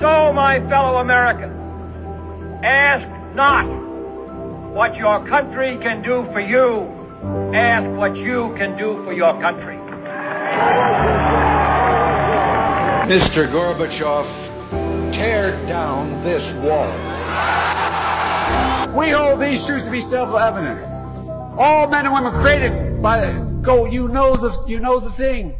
So, my fellow Americans, ask not what your country can do for you, ask what you can do for your country. Mr. Gorbachev, tear down this wall. We hold these truths to be self-evident. All men and women created by go. You know the you know the thing.